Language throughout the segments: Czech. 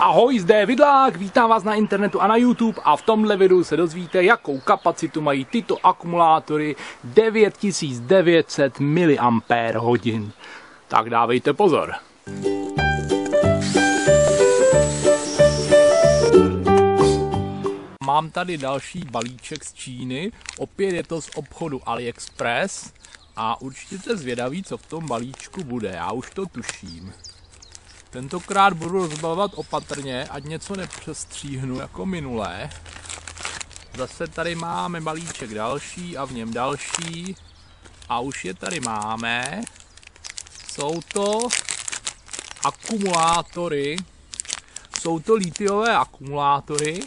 Ahoj, zde je Vidlák, vítám vás na internetu a na YouTube a v tomhle videu se dozvíte, jakou kapacitu mají tyto akumulátory 9900 mAh. Tak dávejte pozor. Mám tady další balíček z Číny, opět je to z obchodu AliExpress a určitě jste zvědaví, co v tom balíčku bude, já už to tuším. Tentokrát budu rozbalovat opatrně, ať něco nepřestříhnu jako minulé. Zase tady máme balíček další a v něm další. A už je tady máme. Jsou to akumulátory. Jsou to litiové akumulátory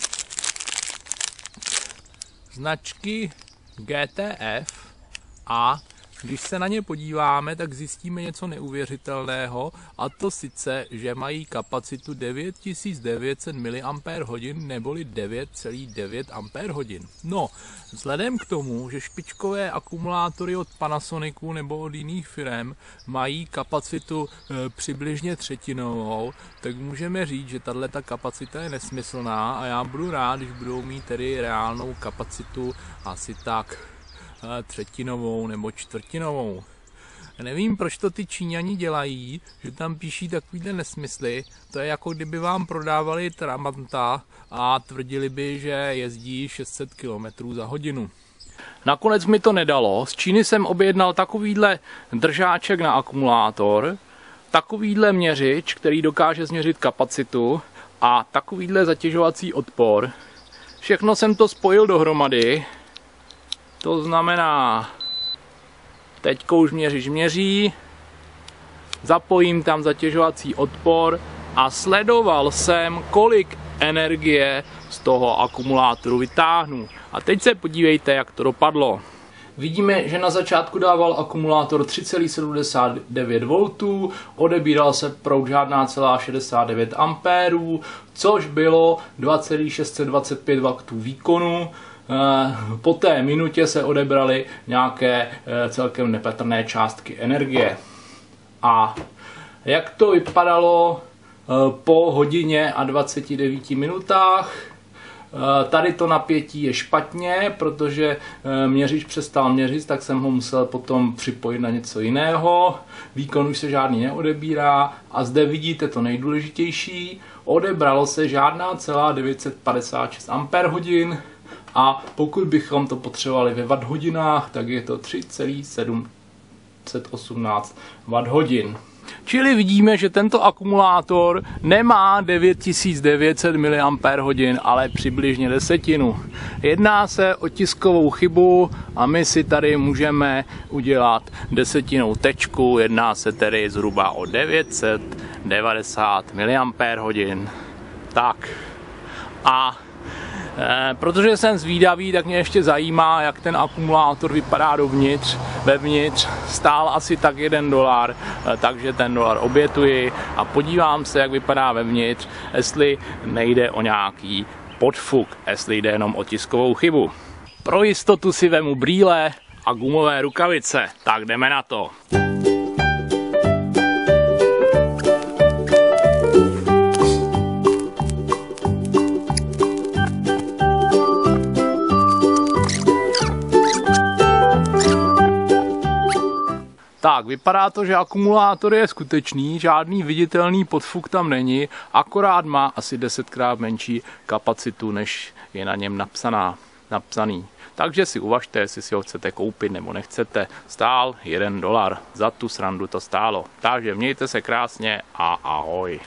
značky GTF a když se na ně podíváme, tak zjistíme něco neuvěřitelného a to sice, že mají kapacitu 9900 mAh neboli 9,9 Ah. No, vzhledem k tomu, že špičkové akumulátory od Panasonicu nebo od jiných firm mají kapacitu e, přibližně třetinovou, tak můžeme říct, že tahle kapacita je nesmyslná a já budu rád, když budou mít tedy reálnou kapacitu asi tak třetinovou nebo čtvrtinovou. Nevím, proč to ty Číňani dělají, že tam píší takovýhle nesmysly. To je jako kdyby vám prodávali Tramanta a tvrdili by, že jezdí 600 km za hodinu. Nakonec mi to nedalo. Z Číny jsem objednal takovýhle držáček na akumulátor, takovýhle měřič, který dokáže změřit kapacitu a takovýhle zatěžovací odpor. Všechno jsem to spojil dohromady to znamená, teď už měříš měří, zapojím tam zatěžovací odpor a sledoval jsem, kolik energie z toho akumulátoru vytáhnu. A teď se podívejte, jak to dopadlo. Vidíme, že na začátku dával akumulátor 3,79 V, odebíral se proud žádná celá 69 A, což bylo 2,625 W výkonu. Eh, po té minutě se odebrali nějaké eh, celkem nepatrné částky energie. A jak to vypadalo eh, po hodině a 29 minutách? Tady to napětí je špatně, protože měřič přestal měřit, tak jsem ho musel potom připojit na něco jiného. Výkon už se žádný neodebírá a zde vidíte to nejdůležitější. Odebralo se žádná celá 956 Ah a pokud bychom to potřebovali ve watt hodinách, tak je to 3,718 watt hodin. Čili vidíme, že tento akumulátor nemá 9900 mAh, ale přibližně desetinu. Jedná se o tiskovou chybu a my si tady můžeme udělat desetinou tečku, jedná se tedy zhruba o 990 mAh. Tak. A protože jsem zvídavý, tak mě ještě zajímá, jak ten akumulátor vypadá dovnitř, vevnitř. Stál asi tak jeden dolar, eh, takže ten dolar obětuji a podívám se, jak vypadá vevnitř, jestli nejde o nějaký podfuk, jestli jde jenom o tiskovou chybu. Pro jistotu si vemu brýle a gumové rukavice, tak jdeme na to. Tak, vypadá to, že akumulátor je skutečný, žádný viditelný podfuk tam není, akorát má asi desetkrát menší kapacitu, než je na něm napsaná, napsaný. Takže si uvažte, jestli si ho chcete koupit nebo nechcete. Stál 1 dolar, za tu srandu to stálo. Takže mějte se krásně a ahoj.